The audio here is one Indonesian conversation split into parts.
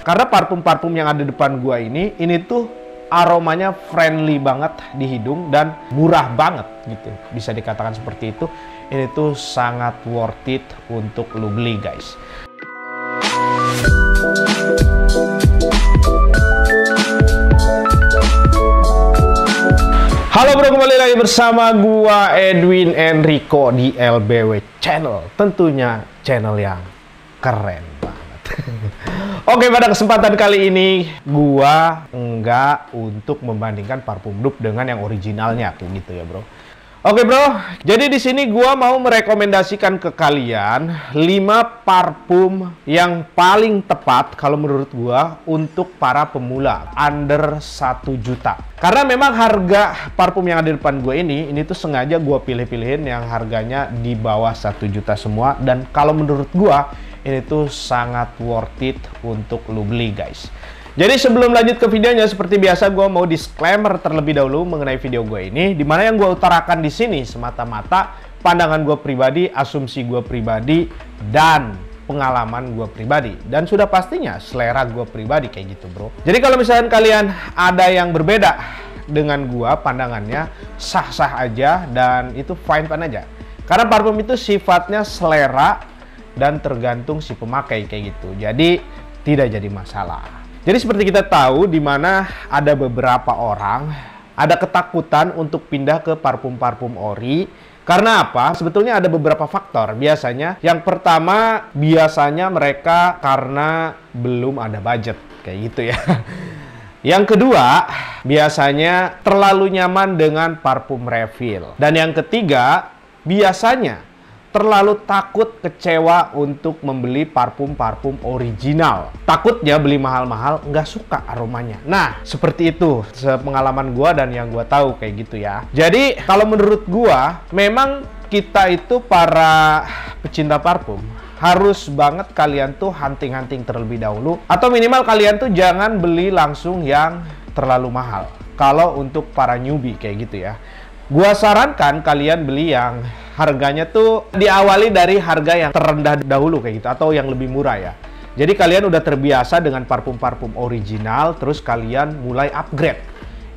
Karena parfum-parfum yang ada depan gua ini, ini tuh aromanya friendly banget di hidung dan murah banget gitu. Bisa dikatakan seperti itu. Ini tuh sangat worth it untuk lu beli guys. Halo bro, kembali lagi bersama gua Edwin Enrico di LBW Channel. Tentunya channel yang keren. Oke, pada kesempatan kali ini gua enggak untuk membandingkan parfum dupe dengan yang originalnya kayak gitu ya, Bro. Oke, Bro. Jadi di sini gua mau merekomendasikan ke kalian 5 parfum yang paling tepat kalau menurut gua untuk para pemula under 1 juta. Karena memang harga parfum yang ada di depan gue ini, ini tuh sengaja gue pilih-pilihin yang harganya di bawah 1 juta semua. Dan kalau menurut gue, ini tuh sangat worth it untuk lu beli guys. Jadi sebelum lanjut ke videonya, seperti biasa gue mau disclaimer terlebih dahulu mengenai video gue ini. Di mana yang gue utarakan di sini semata-mata pandangan gue pribadi, asumsi gue pribadi, dan pengalaman gue pribadi dan sudah pastinya selera gue pribadi kayak gitu bro jadi kalau misalnya kalian ada yang berbeda dengan gue pandangannya sah-sah aja dan itu fine-fine aja karena parfum itu sifatnya selera dan tergantung si pemakai kayak gitu jadi tidak jadi masalah jadi seperti kita tahu di mana ada beberapa orang ada ketakutan untuk pindah ke parfum-parfum ori karena apa? Sebetulnya ada beberapa faktor. Biasanya, yang pertama biasanya mereka karena belum ada budget, kayak gitu ya. Yang kedua, biasanya terlalu nyaman dengan parfum refill. Dan yang ketiga, biasanya terlalu takut kecewa untuk membeli parfum-parfum original. Takutnya beli mahal-mahal, nggak suka aromanya. Nah, seperti itu pengalaman gua dan yang gua tahu kayak gitu ya. Jadi, kalau menurut gua, memang kita itu para pecinta parfum harus banget kalian tuh hunting-hunting terlebih dahulu atau minimal kalian tuh jangan beli langsung yang terlalu mahal. Kalau untuk para newbie kayak gitu ya. Gua sarankan kalian beli yang harganya tuh diawali dari harga yang terendah dahulu kayak gitu atau yang lebih murah ya. Jadi kalian udah terbiasa dengan parfum-parfum original terus kalian mulai upgrade.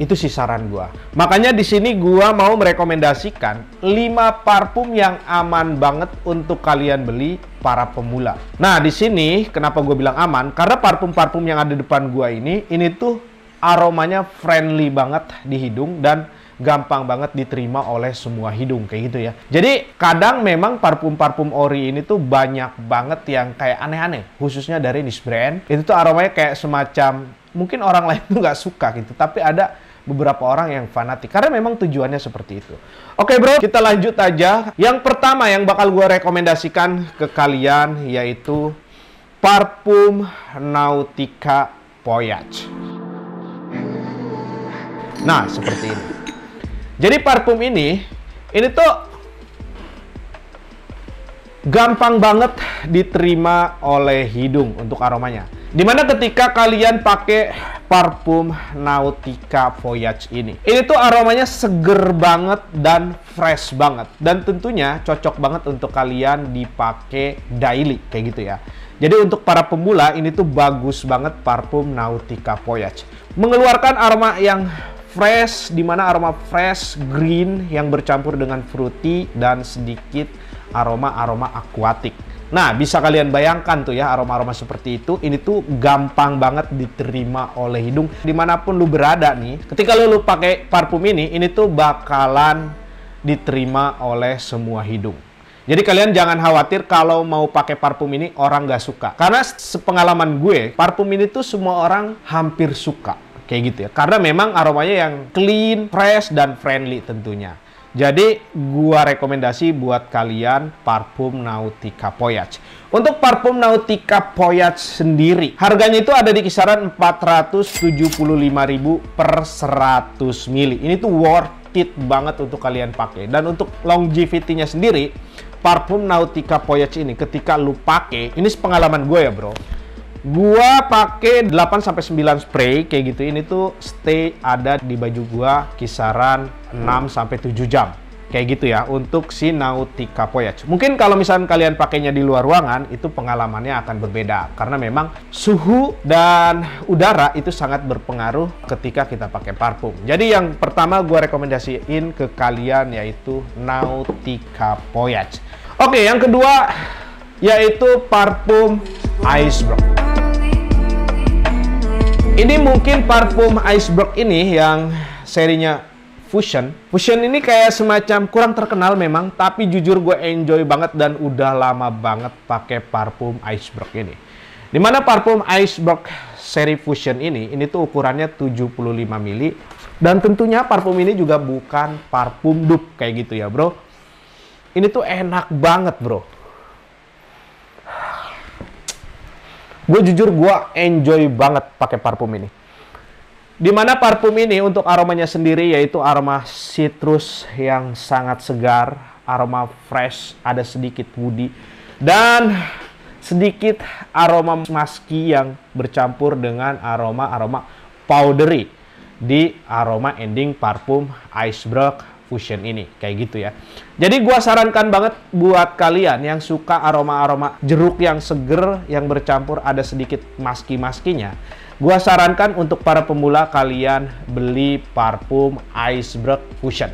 Itu sih saran gua. Makanya di sini gua mau merekomendasikan 5 parfum yang aman banget untuk kalian beli para pemula. Nah, di sini kenapa gue bilang aman? Karena parfum-parfum yang ada depan gua ini ini tuh aromanya friendly banget di hidung dan gampang banget diterima oleh semua hidung kayak gitu ya. Jadi kadang memang parfum-parfum ori ini tuh banyak banget yang kayak aneh-aneh, khususnya dari niche brand. Itu tuh aromanya kayak semacam mungkin orang lain tuh nggak suka gitu, tapi ada beberapa orang yang fanatik karena memang tujuannya seperti itu. Oke bro, kita lanjut aja. Yang pertama yang bakal gue rekomendasikan ke kalian yaitu parfum Nautica Voyage. Nah, seperti ini. Jadi parfum ini, ini tuh gampang banget diterima oleh hidung untuk aromanya. Di mana ketika kalian pakai parfum Nautica Voyage ini. Ini tuh aromanya seger banget dan fresh banget. Dan tentunya cocok banget untuk kalian dipakai daily, kayak gitu ya. Jadi untuk para pemula ini tuh bagus banget parfum Nautica Voyage. Mengeluarkan aroma yang fresh, di mana aroma fresh green yang bercampur dengan fruity dan sedikit aroma-aroma aquatic. Nah, bisa kalian bayangkan tuh ya aroma-aroma seperti itu. Ini tuh gampang banget diterima oleh hidung di mana pun lu berada nih. Ketika lu, lu pakai parfum ini, ini tuh bakalan diterima oleh semua hidung. Jadi kalian jangan khawatir kalau mau pakai parfum ini orang nggak suka. Karena sepengalaman gue, parfum ini tuh semua orang hampir suka kayak gitu ya. Karena memang aromanya yang clean, fresh dan friendly tentunya. Jadi gua rekomendasi buat kalian parfum Nautica Voyage. Untuk parfum Nautica Voyage sendiri, harganya itu ada di kisaran 475.000 per 100 ml. Ini tuh worth it banget untuk kalian pakai. Dan untuk longevity-nya sendiri, parfum Nautica Voyage ini ketika lu pakai, ini pengalaman gue ya, Bro Gua pakai 8 sampai 9 spray kayak gitu. Ini tuh stay ada di baju gua kisaran 6 sampai 7 jam. kayak gitu ya untuk si Nautica Voyage. Mungkin kalau misalnya kalian pakainya di luar ruangan itu pengalamannya akan berbeda karena memang suhu dan udara itu sangat berpengaruh ketika kita pakai parfum. Jadi yang pertama gue rekomendasiin ke kalian yaitu Nautica Voyage. Oke, yang kedua yaitu parfum Iceberg. Ini mungkin parfum Iceberg ini yang serinya Fusion. Fusion ini kayak semacam kurang terkenal memang, tapi jujur gue enjoy banget dan udah lama banget pakai parfum Iceberg ini. Di mana parfum Iceberg seri Fusion ini, ini tuh ukurannya 75 mili. Dan tentunya parfum ini juga bukan parfum dupe kayak gitu ya bro. Ini tuh enak banget bro. Gue jujur gue enjoy banget pakai parfum ini. Di mana parfum ini untuk aromanya sendiri yaitu aroma citrus yang sangat segar, aroma fresh, ada sedikit woody, dan sedikit aroma musky yang bercampur dengan aroma-aroma powdery di aroma ending parfum Iceberg fusion ini kayak gitu ya. Jadi gua sarankan banget buat kalian yang suka aroma-aroma jeruk yang seger yang bercampur ada sedikit maski-maskinya. Gua sarankan untuk para pemula kalian beli parfum Iceberg Fusion.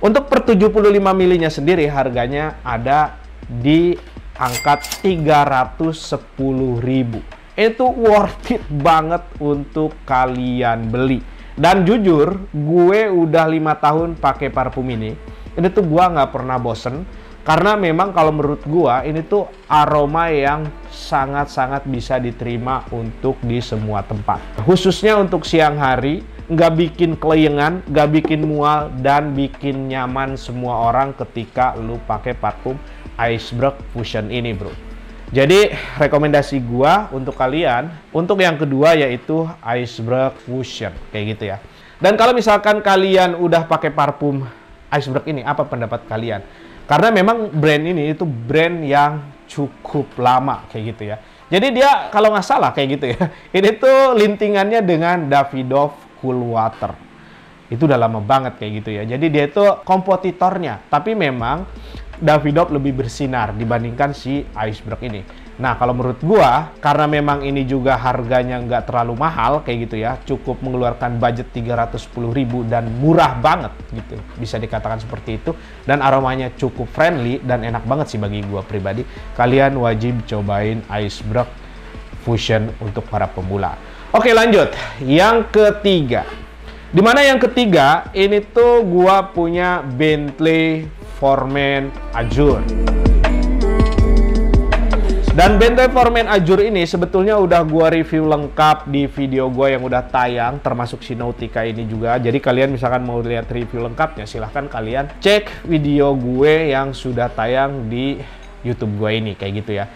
Untuk per 75 milinya sendiri harganya ada di angka 310.000. Itu worth it banget untuk kalian beli dan jujur, gue udah lima tahun pakai parfum ini. Ini tuh gue nggak pernah bosen. Karena memang kalau menurut gue ini tuh aroma yang sangat-sangat bisa diterima untuk di semua tempat. Khususnya untuk siang hari, nggak bikin kelayangan, nggak bikin mual, dan bikin nyaman semua orang ketika lu pakai parfum Iceberg Fusion ini bro. Jadi rekomendasi gua untuk kalian untuk yang kedua yaitu Iceberg Fusion kayak gitu ya. Dan kalau misalkan kalian udah pakai parfum Iceberg ini, apa pendapat kalian? Karena memang brand ini itu brand yang cukup lama kayak gitu ya. Jadi dia kalau nggak salah kayak gitu ya. Ini tuh lintingannya dengan Davidoff Cool Water. Itu udah lama banget kayak gitu ya. Jadi dia itu kompetitornya. Tapi memang Davidoff lebih bersinar dibandingkan si Iceberg ini. Nah, kalau menurut gua, karena memang ini juga harganya nggak terlalu mahal kayak gitu ya, cukup mengeluarkan budget 310 ribu dan murah banget gitu. Bisa dikatakan seperti itu. Dan aromanya cukup friendly dan enak banget sih bagi gua pribadi. Kalian wajib cobain Iceberg Fusion untuk para pemula. Oke, lanjut. Yang ketiga. Di mana yang ketiga, ini tuh gua punya Bentley Foreman Azure. Dan Bentley Foreman Azure ini sebetulnya udah gua review lengkap di video gua yang udah tayang termasuk si Nautica ini juga. Jadi kalian misalkan mau lihat review lengkapnya silahkan kalian cek video gue yang sudah tayang di YouTube gue ini kayak gitu ya.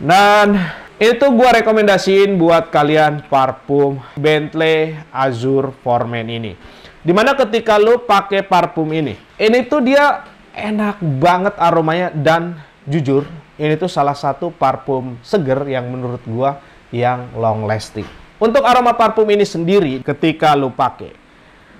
Dan itu gua rekomendasiin buat kalian parfum Bentley Azure Foreman ini. Di mana ketika lu pakai parfum ini, ini tuh dia enak banget aromanya dan jujur ini tuh salah satu parfum seger yang menurut gua yang long lasting. Untuk aroma parfum ini sendiri ketika lu pakai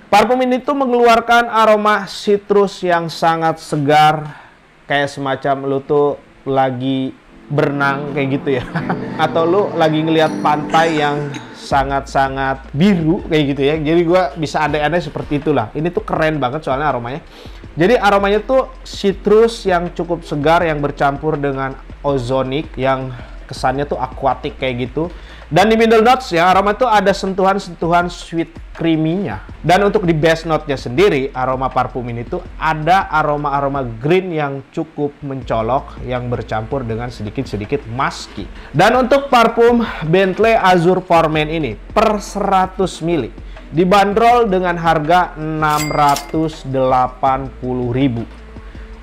Parfum ini tuh mengeluarkan aroma citrus yang sangat segar kayak semacam lu tuh lagi berenang kayak gitu ya. Atau lu lagi ngelihat pantai yang sangat-sangat biru kayak gitu ya. Jadi gua bisa aneh-aneh seperti itulah. Ini tuh keren banget soalnya aromanya jadi aromanya tuh citrus yang cukup segar yang bercampur dengan ozonic yang kesannya tuh aquatic kayak gitu. Dan di middle notes ya aroma tuh ada sentuhan-sentuhan sweet creamy-nya. Dan untuk di base note-nya sendiri aroma parfum ini tuh ada aroma-aroma green yang cukup mencolok yang bercampur dengan sedikit-sedikit musky. Dan untuk parfum Bentley Azure Foreman ini per 100 ml dibanderol dengan harga 680.000.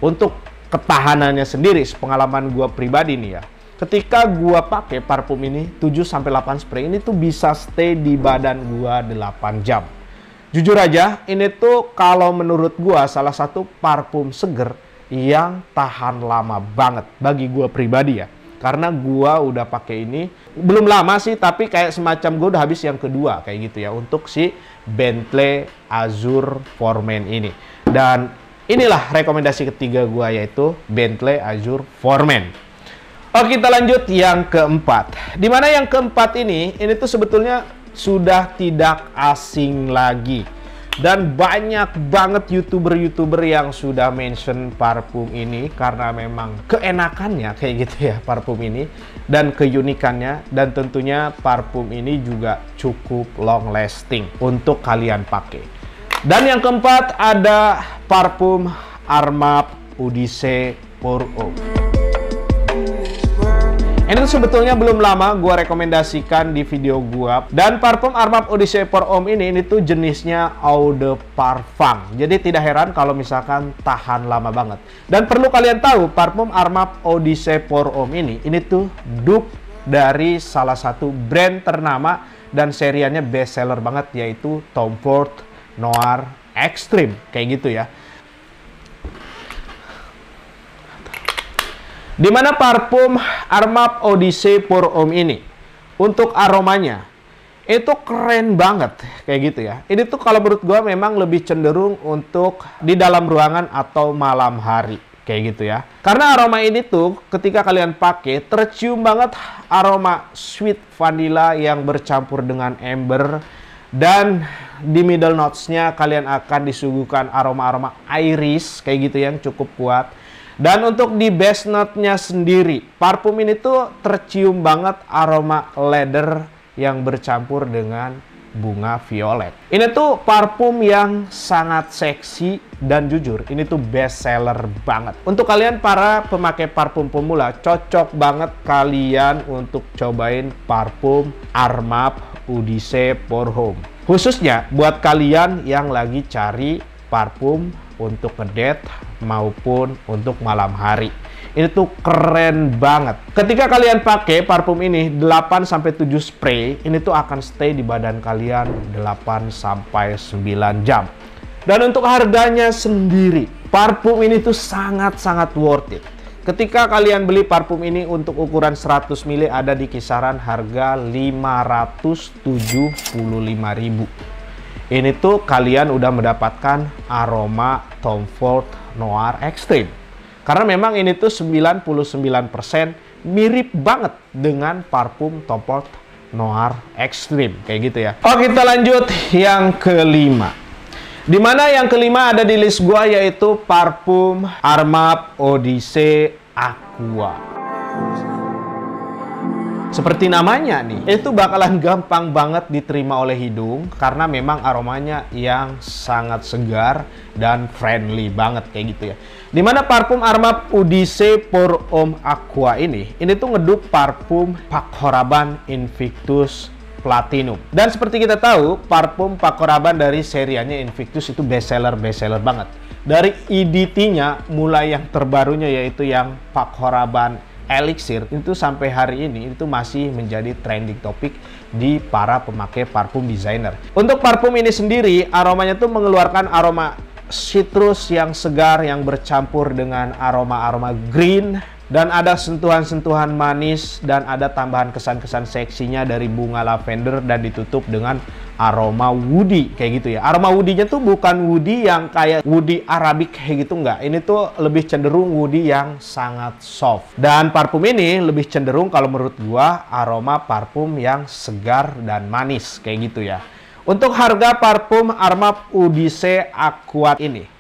Untuk ketahanannya sendiri, pengalaman gua pribadi nih ya. Ketika gua pakai parfum ini 7 sampai 8 spray ini tuh bisa stay di badan gua 8 jam. Jujur aja, ini tuh kalau menurut gua salah satu parfum seger yang tahan lama banget bagi gua pribadi ya karena gua udah pakai ini belum lama sih tapi kayak semacam gua udah habis yang kedua kayak gitu ya untuk si Bentley Azure Foreman ini dan inilah rekomendasi ketiga gua yaitu Bentley Azure Foreman. Oke, kita lanjut yang keempat. Di mana yang keempat ini, ini tuh sebetulnya sudah tidak asing lagi dan banyak banget youtuber-youtuber yang sudah mention parfum ini karena memang keenakannya kayak gitu ya parfum ini dan keunikannya. Dan tentunya parfum ini juga cukup long lasting untuk kalian pakai. Dan yang keempat ada parfum Armap Odyssey Pour Homme ini tuh sebetulnya belum lama gue rekomendasikan di video gue. Dan parfum Armap Odyssey Pour Homme ini, ini tuh jenisnya Eau de Parfum. Jadi tidak heran kalau misalkan tahan lama banget. Dan perlu kalian tahu, parfum Armap Odyssey Pour Homme ini, ini tuh dupe dari salah satu brand ternama dan seriannya best seller banget yaitu Tom Ford Noir Extreme. Kayak gitu ya. Di mana parfum Armap Odyssey Pour Homme ini untuk aromanya itu keren banget kayak gitu ya. Ini tuh kalau menurut gua memang lebih cenderung untuk di dalam ruangan atau malam hari kayak gitu ya. Karena aroma ini tuh ketika kalian pakai tercium banget aroma sweet vanilla yang bercampur dengan amber dan di middle notes-nya kalian akan disuguhkan aroma-aroma iris kayak gitu yang cukup kuat dan untuk di base note-nya sendiri, parfum ini tuh tercium banget aroma leather yang bercampur dengan bunga violet. Ini tuh parfum yang sangat seksi dan jujur, ini tuh best seller banget. Untuk kalian para pemakai parfum pemula, cocok banget kalian untuk cobain parfum Armap Odyssey for Home. Khususnya buat kalian yang lagi cari parfum untuk ngedate maupun untuk malam hari. Ini tuh keren banget. Ketika kalian pakai parfum ini 8 sampai 7 spray, ini tuh akan stay di badan kalian 8 sampai 9 jam. Dan untuk harganya sendiri, parfum ini tuh sangat-sangat worth it. Ketika kalian beli parfum ini untuk ukuran 100 ml ada di kisaran harga 575.000 ini tuh kalian udah mendapatkan aroma Tom Ford Noir Extreme. Karena memang ini tuh 99% mirip banget dengan parfum Tom Ford Noir Extreme kayak gitu ya. Oke, kita lanjut yang kelima. Di mana yang kelima ada di list gua yaitu parfum Armap Odyssey Aqua. Seperti namanya nih, itu bakalan gampang banget diterima oleh hidung karena memang aromanya yang sangat segar dan friendly banget kayak gitu ya. Di mana parfum Armap Odyssey Pour Homme Aqua ini, ini tuh ngedup parfum Paco Rabanne Invictus Platinum. Dan seperti kita tahu, parfum Paco Rabanne dari seriannya Invictus itu best seller best seller banget. Dari EDT-nya mulai yang terbarunya yaitu yang Paco Rabanne elixir itu sampai hari ini itu masih menjadi trending topik di para pemakai parfum designer. Untuk parfum ini sendiri aromanya tuh mengeluarkan aroma citrus yang segar yang bercampur dengan aroma-aroma green dan ada sentuhan-sentuhan manis dan ada tambahan kesan-kesan seksinya dari bunga lavender dan ditutup dengan aroma woody kayak gitu ya. Aroma woody-nya tuh bukan woody yang kayak woody Arabic kayak gitu enggak. Ini tuh lebih cenderung woody yang sangat soft. Dan parfum ini lebih cenderung kalau menurut gua aroma parfum yang segar dan manis kayak gitu ya. Untuk harga parfum Armap Odyssey Aquat ini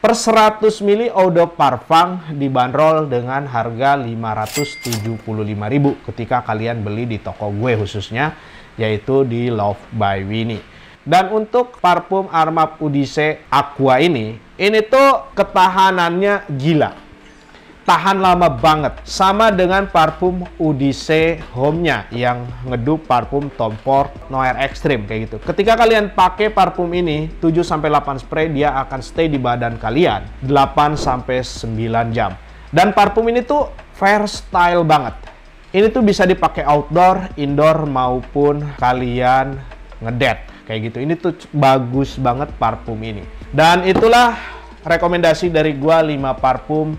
Per 100 ml eau de parfum dibanderol dengan harga 575.000 ketika kalian beli di toko gue khususnya yaitu di Love by Winnie. Dan untuk parfum Armap Odyssey Aqua ini, ini tuh ketahanannya gila tahan lama banget. Sama dengan parfum Odyssey Home-nya yang ngedup parfum Tom Ford Noir Extreme kayak gitu. Ketika kalian pakai parfum ini 7 sampai 8 spray dia akan stay di badan kalian 8 sampai 9 jam. Dan parfum ini tuh fair style banget. Ini tuh bisa dipakai outdoor, indoor maupun kalian ngedet kayak gitu. Ini tuh bagus banget parfum ini. Dan itulah rekomendasi dari gua 5 parfum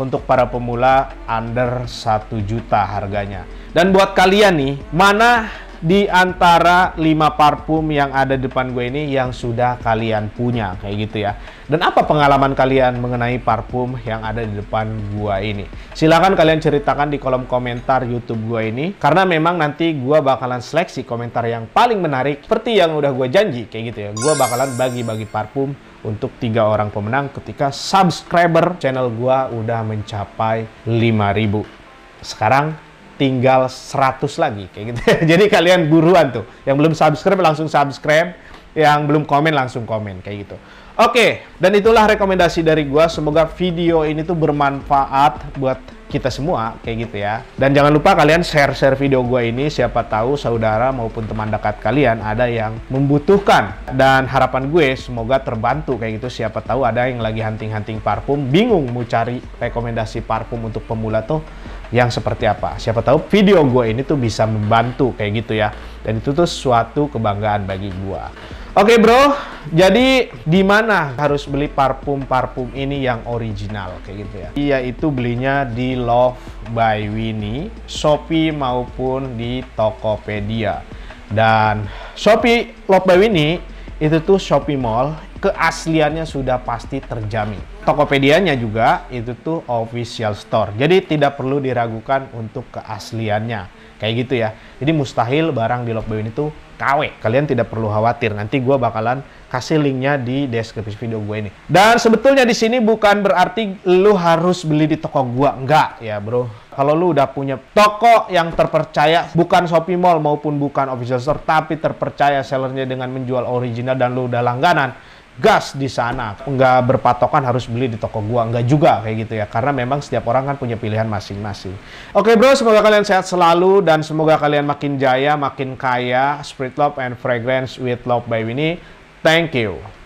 untuk para pemula under 1 juta harganya. Dan buat kalian nih, mana di antara 5 parfum yang ada di depan gue ini yang sudah kalian punya kayak gitu ya. Dan apa pengalaman kalian mengenai parfum yang ada di depan gue ini? Silahkan kalian ceritakan di kolom komentar YouTube gue ini karena memang nanti gue bakalan seleksi komentar yang paling menarik seperti yang udah gue janji kayak gitu ya. Gue bakalan bagi-bagi parfum untuk tiga orang pemenang ketika subscriber channel gue udah mencapai 5000 sekarang tinggal 100 lagi kayak gitu. Jadi kalian buruan tuh. Yang belum subscribe langsung subscribe, yang belum komen langsung komen kayak gitu. Oke, dan itulah rekomendasi dari gua. Semoga video ini tuh bermanfaat buat kita semua kayak gitu ya. Dan jangan lupa kalian share-share video gua ini siapa tahu saudara maupun teman dekat kalian ada yang membutuhkan. Dan harapan gue semoga terbantu kayak gitu. Siapa tahu ada yang lagi hunting-hunting parfum, bingung mau cari rekomendasi parfum untuk pemula tuh yang seperti apa. Siapa tahu video gue ini tuh bisa membantu kayak gitu ya. Dan itu tuh suatu kebanggaan bagi gue. Oke bro, jadi di mana harus beli parfum-parfum ini yang original kayak gitu ya? Iya itu belinya di Love by Winnie, Shopee maupun di Tokopedia. Dan Shopee Love by Winnie itu tuh Shopee Mall keasliannya sudah pasti terjamin. Tokopedia-nya juga itu tuh official store. Jadi tidak perlu diragukan untuk keasliannya. Kayak gitu ya. Jadi mustahil barang di Lockboy ini tuh KW. Kalian tidak perlu khawatir. Nanti gue bakalan kasih linknya di deskripsi video gue ini. Dan sebetulnya di sini bukan berarti lu harus beli di toko gue. Enggak ya bro. Kalau lu udah punya toko yang terpercaya, bukan Shopee Mall maupun bukan official store, tapi terpercaya sellernya dengan menjual original dan lu udah langganan, gas di sana. Nggak berpatokan harus beli di toko gua. Nggak juga kayak gitu ya. Karena memang setiap orang kan punya pilihan masing-masing. Oke bro, semoga kalian sehat selalu dan semoga kalian makin jaya, makin kaya. Spirit Love and Fragrance with Love by Winnie. Thank you.